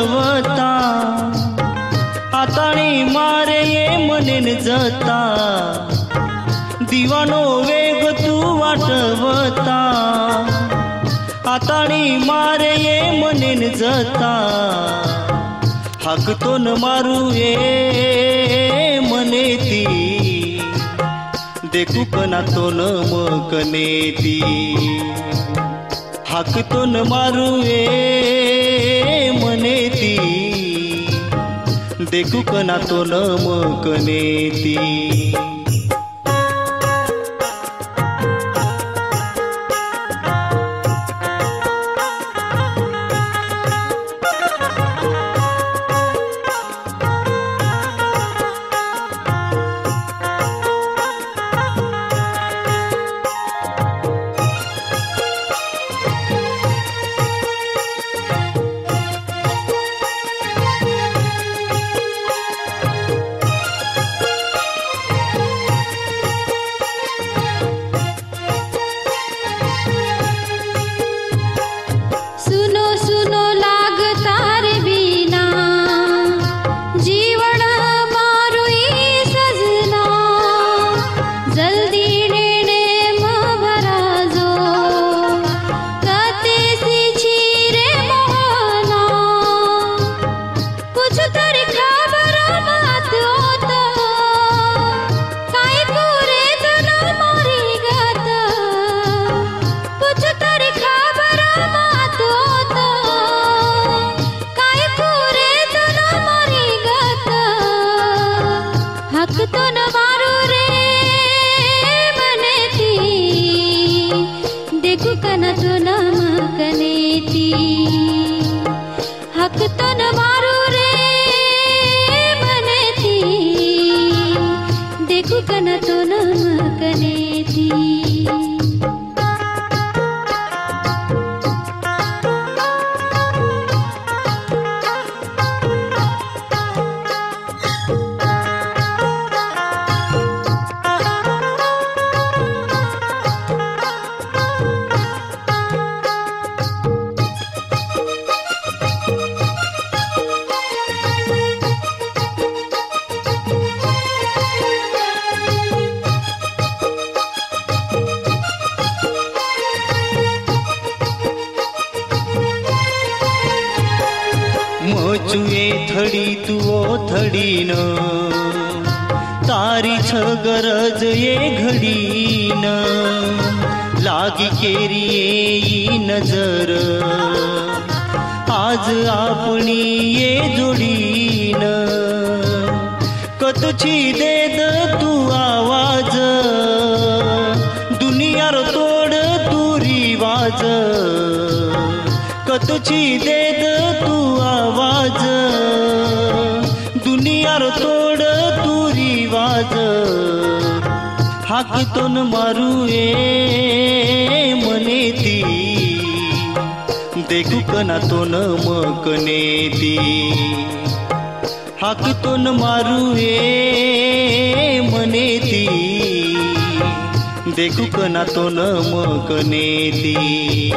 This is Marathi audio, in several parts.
दिवानो आताणी मारे ये मनेन जता. दिवानो वेग तू वाटवता. आताणी मारे ये मनेन जता. हाकतो न मारू ये मने ती देखू कना तो न मकने ती हाकतो न मारू ये नेती. देखू कना तो न मकने મોચુએ થડી તુઓ થડીન તારી છ ગરજ એ ઘડીન લાગી કેરી ઈ નજર આજ આપણી એ જોડીન કતછી દે દ તું આવાજ દુનિયાર તોડ તું રિવાજ કતછી આંખીતોન મારું એ મનેતી દેખું કનાતોન મકનેતી હાકીતોન મારું એ મનેતી દેખું કનાતોન મકનેતી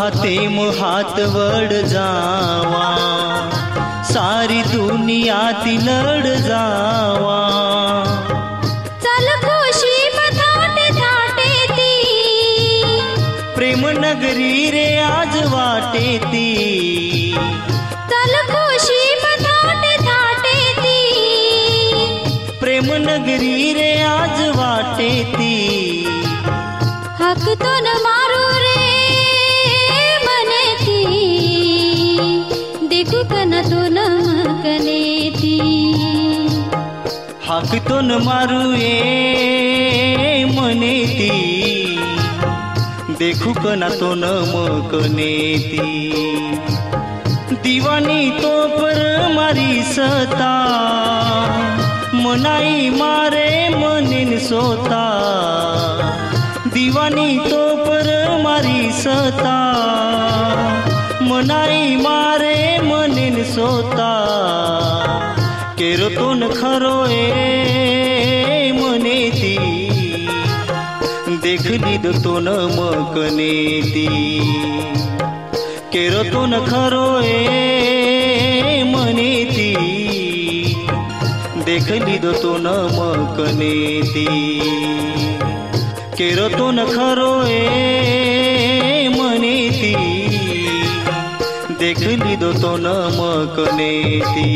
हाते म हात वड जावा. सारी दुनिया ती लड जावा. चल खुशी मथाटे थाटे ती. प्रेम नगरी रे आज वाटे ती. चल खुशी मथाटे थाटे ती. प्रेम नगरी रे आज वाटे ती. हक तो न માગતો ન મારું એ મને તી દેખું કના તો ન મકને તી દીવાની તો પર મારી સતા મનાઈ મારે મને ન સોતા દીવાની તો પર મારી સતા विदतून मकनेती केरतून खरोए मनेती देखली दतून मकनेती केरतून खरोए मनेती देखली दतून मकनेती